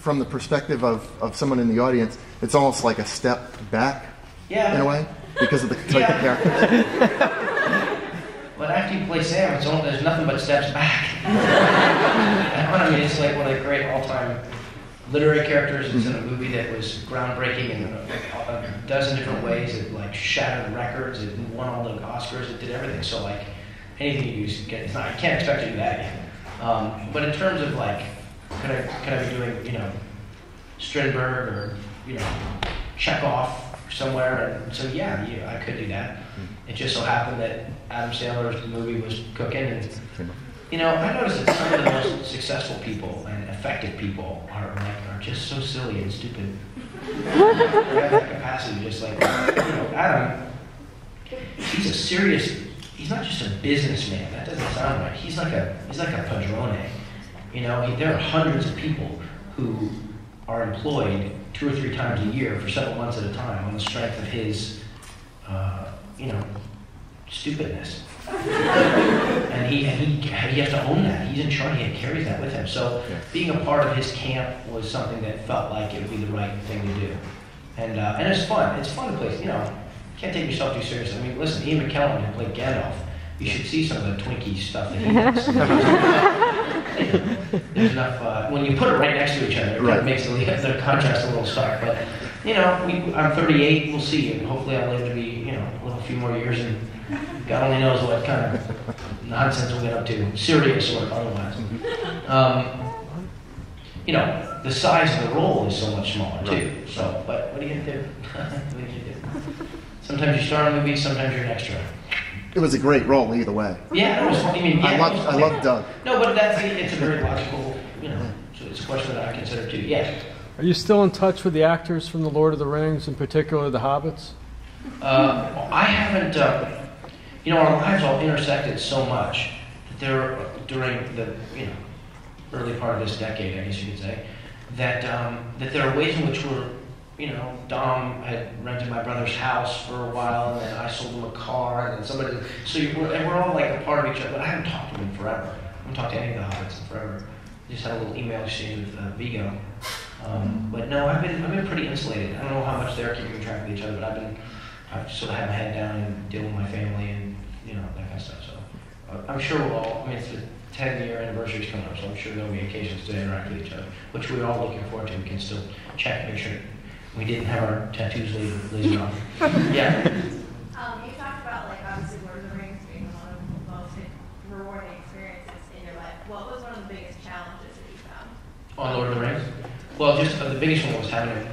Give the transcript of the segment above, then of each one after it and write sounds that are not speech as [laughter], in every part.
from the perspective of, of someone in the audience, it's almost like a step back Yeah. in a way because of the type Yeah. of character. But after you play Sam, it's all, there's nothing but steps back. I mean, it's like one of the great all-time literary characters. It's in a movie that was groundbreaking in a, a dozen different ways. It like shattered records. It won all the Oscars. It did everything. So like anything you do. It's not. I can't expect you to do that again. Um, but in terms of like, could I could I be doing you know Strindberg or you know Chekhov somewhere? And so yeah, yeah, I could do that. Hmm. It just so happened that Adam Sandler's movie was cooking, and hmm. you know I noticed that some of the most successful people and effective people are like are just so silly and stupid. [laughs] they have that capacity, just like you know Adam. He's a serious. He's not just a businessman. That doesn't sound right. He's like a he's like a padrone. You know, there are hundreds of people who are employed two or three times a year for several months at a time on the strength of his, uh, you know, stupidness. [laughs] and he and he he has to own that. He's in charge. He carries that with him. So Yeah. being a part of his camp was something that felt like it would be the right thing to do. And uh, and it's fun. It's fun to play. You know, you can't take yourself too seriously. I mean, listen, Ian McKellen who played Gandalf. You should see some of the Twinkie stuff that he [laughs] does. [laughs] There's enough. Uh, when you put it right next to each other, it kind Right. of makes the, the contrast a little stark. But you know, we, I'm 38. We'll see, and hopefully, I'll live to be you know a little few more years, and God only knows what kind of nonsense we'll get up to, serious or otherwise. Um, you know, the size of the role is so much smaller too. So, but what are you do? [laughs] what are you do? Sometimes you star in a movie, sometimes you're an extra. It was a great role either way. Yeah, it was. I mean, yeah, I love I funny. love Doug. No, but that's it's a very logical, you know, so it's a question that I consider too. Yes. Are you still in touch with the actors from The Lord of the Rings, in particular the Hobbits? Uh, I haven't, uh, you know, our lives all intersected so much that there, during the, you know, early part of this decade, I guess you could say, that, um, that there are ways in which we're, you know, Dom had rented my brother's house for a while, and then I sold him a car, and then somebody, so you, we're, and we're all like a part of each other, but I haven't talked to him in forever. I haven't talked to any of the Hobbits in forever. Just had a little email exchange with uh, Viggo. Um, but no, I've been, I've been pretty insulated. I don't know how much they're keeping track of each other, but I've been, I've sort of had my head down and deal with my family and, you know, that kind of stuff. So I'm sure we'll all, I mean, it's the 10 year anniversary coming up, so I'm sure there'll be occasions to interact with each other, which we're all looking forward to. We can still check, make sure we didn't have our tattoos laser, lasered [laughs] off. Yeah. Um, you talked about like obviously Lord of the Rings being one of the most rewarding experiences in your life. What was one of the biggest challenges that you found? On Lord of the Rings? Well, just uh, the biggest one was having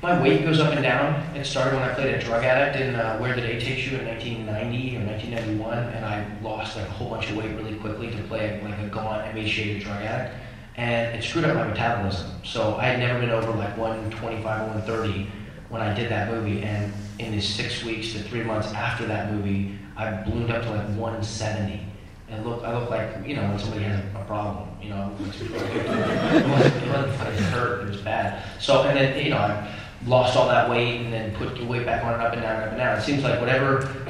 my weight goes up and down. It started when I played a drug addict in uh, Where the Day Takes You in 1990 or 1991, and I lost like a whole bunch of weight really quickly to play like a gaunt, emaciated drug addict, and it screwed up my metabolism. So I had never been over like 125 or 130 when I did that movie, and in the six weeks to three months after that movie, I ballooned up to like 170. And look, I look like, you know, when somebody has a, problem, you know, it wasn't, it wasn't funny, it hurt, it was bad. So, and then, you know, I lost all that weight and then put the weight back on and up and down and up and down. It seems like whatever,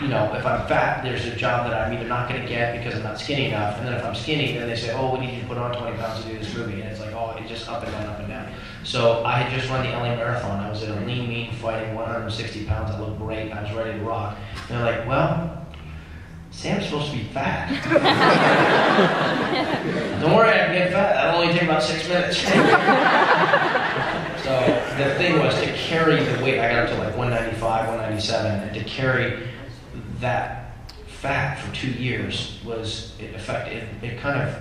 you know, if I'm fat, there's a job that I'm either not going to get because I'm not skinny enough. And then if I'm skinny, then they say, oh, we need you to put on 20 pounds to do this movie. And it's like, oh, it's just up and down, up and down. So I had just run the LA Marathon. I was at a lean, mean, fighting 160 pounds. I looked great. I was ready to rock. And they're like, well, Sam's supposed to be fat. [laughs] Don't worry, I can get fat. That'll only take about six minutes. [laughs] so the thing was to carry the weight. I got up to like 195, 197, and to carry that fat for two years was it affected. It, it kind of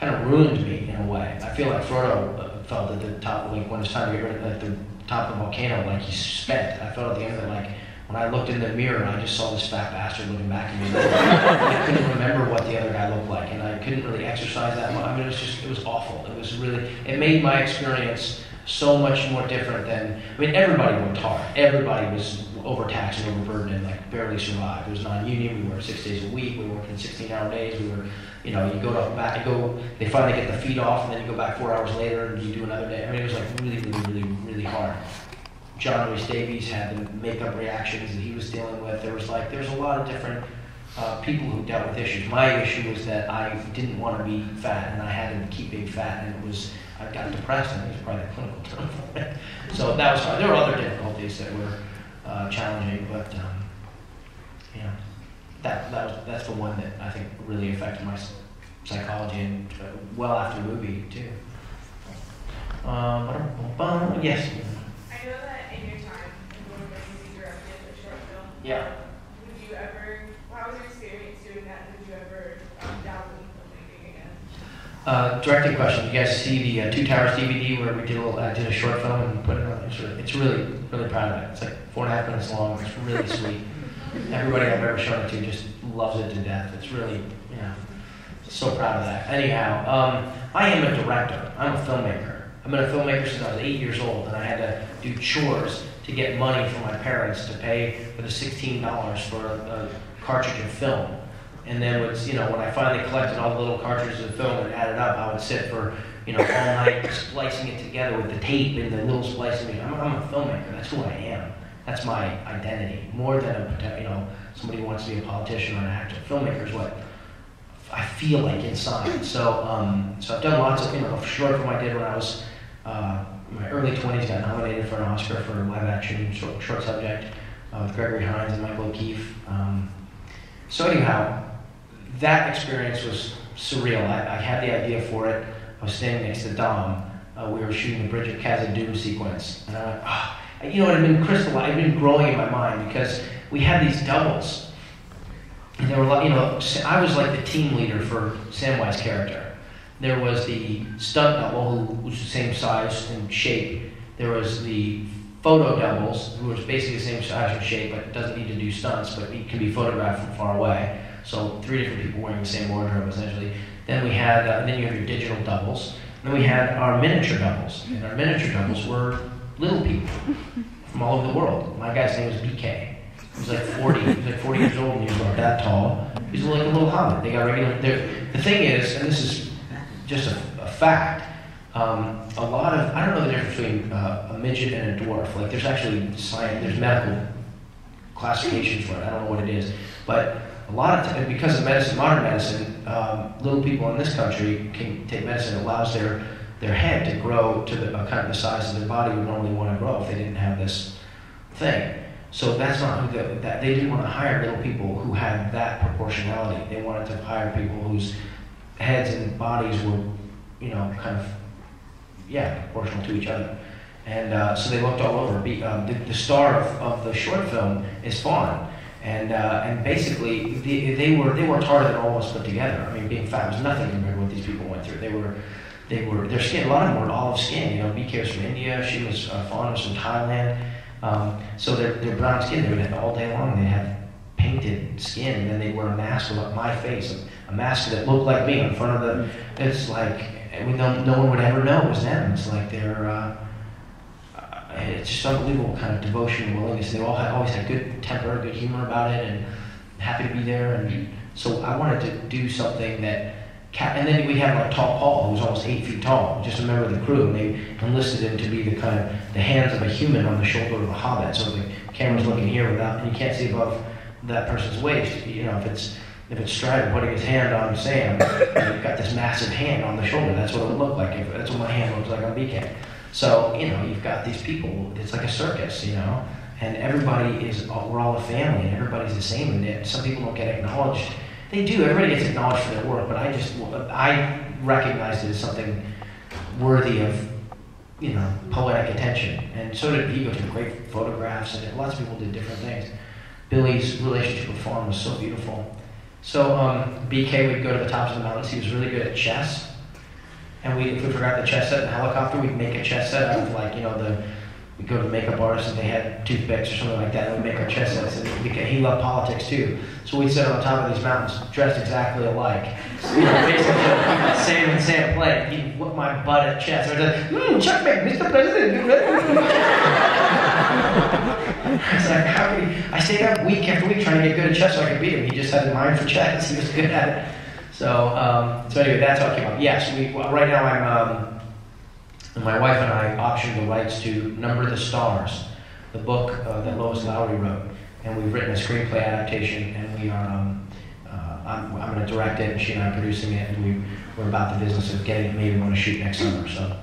kind of ruined me in a way. I feel like Frodo uh, felt at the top, like when it's time to get rid of at the top of the volcano, like he's spent. I felt at the end of it, like when I looked in the mirror, I just saw this fat bastard looking back at me. [laughs] I couldn't remember what the other guy looked like, and I couldn't really exercise that much. I mean, it was just, it was awful. It was really, it made my experience so much more different than, I mean, everybody worked hard. Everybody was overtaxed and overburdened and like barely survived. It was non-union. We worked six days a week. We worked in 16-hour days. We were, you know, you go to back, you go, they finally get the feed off, and then you go back four hours later and you do another day. I mean, it was like really, really, really, really hard. John Rhys Davies had the makeup reactions that he was dealing with. There was like, there was a lot of different uh, people who dealt with issues. My issue was that I didn't want to be fat, and I had to keep being fat, and it was I got depressed, and it was probably a clinical term for it. So that was hard. There were other difficulties that were uh, challenging, but um, you know, that that was that's the one that I think really affected my psychology, and uh, well after the movie too. Um, yes. I know that in your time in Lord of the Rings, you directed a short film. Yeah. Would you ever, how was your experience doing that? Would you ever um, dabble in filmmaking again? Uh, directing question. You guys see the uh, Two Towers DVD where we did a little, I did a short film and put it on. It's really, it's really, really proud of it. It's like four and a half minutes long. It's really sweet. Everybody I've ever shown it to just loves it to death. It's really, you know, so proud of that. Anyhow, um, I am a director. I'm a filmmaker. I've been a filmmaker since I was eight years old, and I had to do chores to get money from my parents to pay for the $16 for a, a cartridge of film. And then was, you know, when I finally collected all the little cartridges of film and added up, I would sit for, you know, all night splicing it together with the tape and the little splicing. I'm, I'm a filmmaker. That's who I am. That's my identity. More than a, you know, somebody who wants to be a politician or an actor. Filmmaker is what I feel like inside. So, um, so I've done lots of, you know, short film I did when I was uh, in my early 20s, got nominated for an Oscar for a live action short, short subject uh, with Gregory Hines and Michael O'Keefe. Um, so anyhow, that experience was surreal. I, I had the idea for it. I was standing next to Dom. Uh, we were shooting the Bridge of Khazad-dûm sequence, and I went, ah, you know, it had been crystallized, it had been growing in my mind because we had these doubles, and they were you know, I was like the team leader for Samwise character. There was the stunt double who was the same size and shape. There was the photo doubles who was basically the same size and shape, but doesn't need to do stunts, but can be photographed from far away. So three different people wearing the same wardrobe essentially. Then we had, uh, then you have your digital doubles. Then we had our miniature doubles, and our miniature doubles were little people from all over the world. My guy's name was BK. He was like 40. He was like 40 years old, and he was about that tall. He was like a little hobbit. They got regular. The thing is, and this is just a, a fact. Um, a lot of I don't know the difference between uh, a midget and a dwarf. Like there's actually science, there's medical classifications for it. I don't know what it is, but a lot of times, because of medicine, modern medicine, um, little people in this country can take medicine. It allows their their head to grow to the kind of the size of their body would normally want to grow if they didn't have this thing. So that's not who that they didn't want to hire little people who had that proportionality. They wanted to hire people whose heads and bodies were, you know, kind of yeah, proportional to each other. And uh, so they looked all over. Be, um, the, the star of, of the short film is Fawn, and uh, and basically they, they were they worked harder than all of us put together. I mean, being fat was nothing compared to what these people went through. They were they were their skin. A lot of them were olive skin. You know, BK was from India. She was uh, Fawn was from Thailand. Um, so their their brown skin. They would have all day long. They have painted skin, and then they wear a mask with my face, a mask that looked like me in front of the. It's like we no, no one would ever know it was them. It's like they're. Uh, it's just unbelievable kind of devotion and willingness. They all had, oh, always had good temper, good humor about it, and happy to be there. And so I wanted to do something that. Ca- and then we had like Tall Paul, who was almost eight feet tall, just a member of the crew, and they enlisted him to be the kind of the hands of a human on the shoulder of a hobbit. So the camera's looking here without, and you can't see above that person's waist. You know, if it's if it's Strider putting his hand on Sam, and you've got this massive hand on the shoulder. That's what it would look like. If, that's what my hand looks like on BK. So you know, you've got these people. It's like a circus, you know, and everybody is. All, we're all a family, and everybody's the same. And it, some people don't get acknowledged. They do. Everybody gets acknowledged for their work, but I just I recognize it as something worthy of you know poetic attention. And so did Viggo. Took great photographs, and lots of people did different things. Billy's relationship with Fawn was so beautiful. So um, BK would go to the tops of the mountains. He was really good at chess. And we, if we forgot the chess set in the helicopter, we'd make a chess set out of like, you know, the, we'd go to makeup artist and they had toothpicks or something like that, and we'd make our chess sets. And he loved politics too. So we'd sit on top of these mountains dressed exactly alike. You know, basically, Sam and Sam played. He'd whoop my butt at chess. I'd hmm, checkmate, Mr. President, [laughs] you ready? It's like, how he? I stayed up week after week trying to get good at chess so I could beat him. He just had a mind for chess. He was good at it. So, um, so anyway, that's how it came up. Yes, we right now I'm. Um, my wife and I optioned the rights to Number the Stars, the book uh, that Lois Lowry wrote, and we've written a screenplay adaptation, and we are um, I'm, I'm going to direct it, and she and I are producing it, and we, we're about the business of getting it made. We want to shoot next summer, so